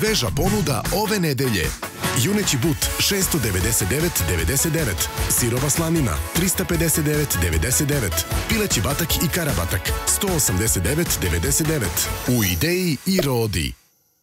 Sveža ponuda ove nedelje. Juneći but 699,99. Sirova slanina 359,99. Pileći batak i karabatak 189,99. U ideji i rodi.